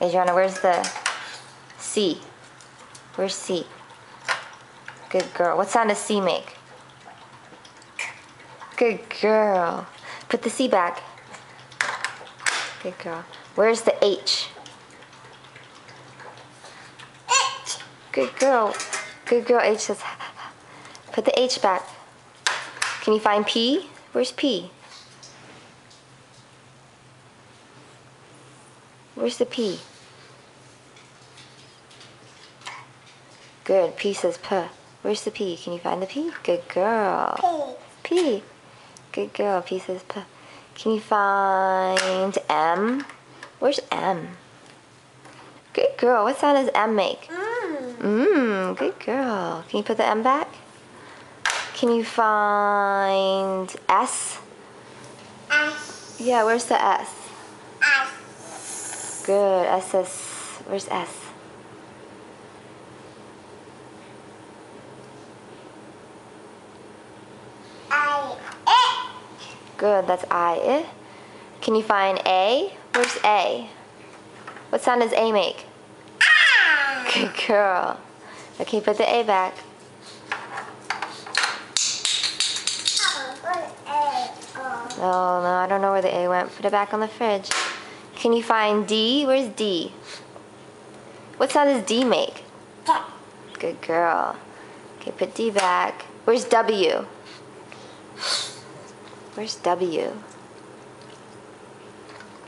Adriana, where's the C? Where's C? Good girl. What sound does C make? Good girl. Put the C back. Good girl. Where's the H? H. Good girl. Good girl. H says, put the H back. Can you find P? Where's P? Where's the P? Good. P says P. Where's the P? Can you find the P? Good girl. P. Good girl. P says P. Can you find M? Where's M? Good girl. What sound does M make? Mmm. Good girl. Can you put the M back? Can you find S? S. Yeah, where's the S? Good. S says, where's S? I. Eh. Good, that's I. Eh? Can you find A? Where's A? What sound does A make? Ah. Good girl. Okay, put the A back. Oh. Oh no, I don't know where the A went. Put it back on the fridge. Can you find D? Where's D? What sound does D make? Good girl. Okay, put D back. Where's W? Where's W?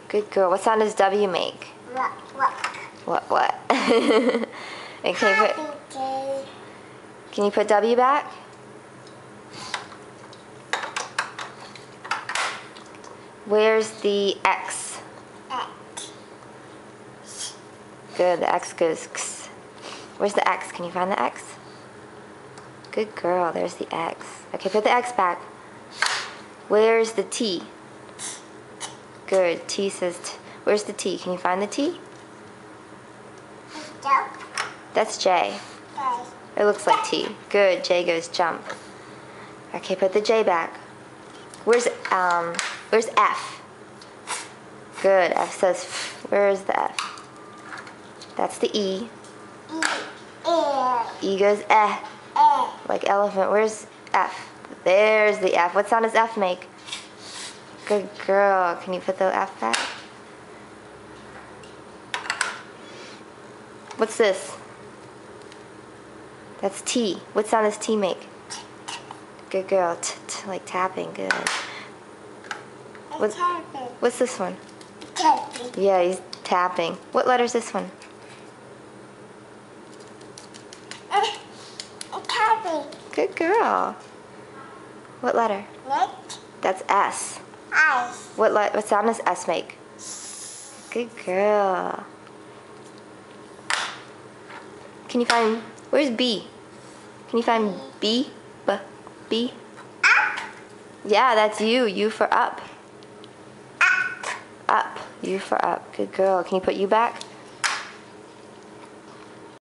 Good girl. What sound does W make? What? What? What, what? and can you put, can you put W back? Where's the? X. Good, the X goes. Where's the X? Can you find the X? Good girl, there's the X. Okay, put the X back. Where's the T? Good, T says T. Where's the T? Can you find the T? Jump. That's J. Okay. It looks like T. Good, J goes jump. Okay, put the J back. Where's um where's F? Good, F says F. Where is the F? That's the E. E. Air. E goes eh, Air. like elephant. Where's F? There's the F. What sound does F make? Good girl. Can you put the F back? What's this? That's T. What sound does T make? Good girl. T, t like tapping. Good. What- What's this one? Tapping. Yeah, he's tapping. What letter's this one? Eh. Tapping. Good girl. What letter? Neck. That's S. Ice. What le- what sound does S make? Good girl. Can you find where's B? Can you find B? B B? Up. Yeah, that's you. U for up. Up. Up. U for up. Good girl. Can you put you back?